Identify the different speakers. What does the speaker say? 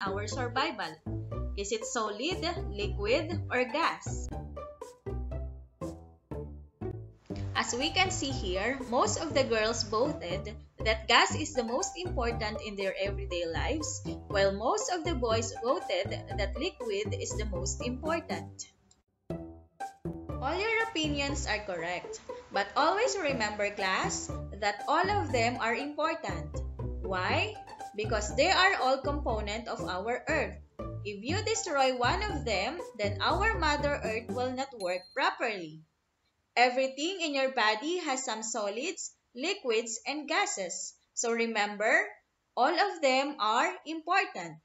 Speaker 1: our survival? Is it solid, liquid, or gas? As we can see here, most of the girls voted that gas is the most important in their everyday lives, while most of the boys voted that liquid is the most important. All your opinions are correct, but always remember class that all of them are important. Why? Because they are all component of our earth. If you destroy one of them, then our Mother Earth will not work properly. Everything in your body has some solids, liquids, and gases. So remember, all of them are important.